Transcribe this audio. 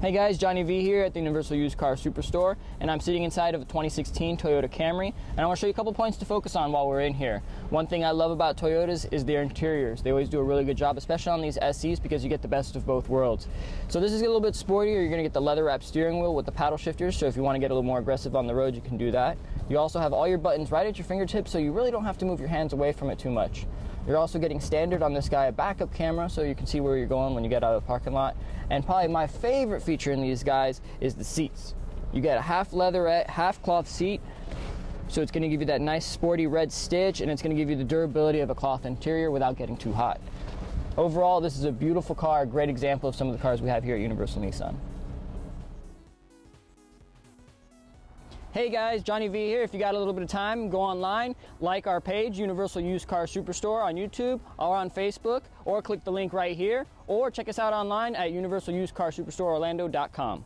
Hey guys, Johnny V here at the Universal Used Car Superstore, and I'm sitting inside of a 2016 Toyota Camry, and I want to show you a couple points to focus on while we're in here. One thing I love about Toyotas is their interiors. They always do a really good job, especially on these SEs, because you get the best of both worlds. So this is a little bit sportier. You're going to get the leather wrap steering wheel with the paddle shifters, so if you want to get a little more aggressive on the road, you can do that. You also have all your buttons right at your fingertips, so you really don't have to move your hands away from it too much. You're also getting standard on this guy a backup camera so you can see where you're going when you get out of the parking lot. And probably my favorite feature in these guys is the seats. You get a half leatherette, half cloth seat. So it's going to give you that nice sporty red stitch and it's going to give you the durability of a cloth interior without getting too hot. Overall, this is a beautiful car, a great example of some of the cars we have here at Universal Nissan. Hey guys, Johnny V here. If you got a little bit of time, go online, like our page, Universal Used Car Superstore on YouTube or on Facebook, or click the link right here, or check us out online at universalusedcarsuperstoreorlando.com.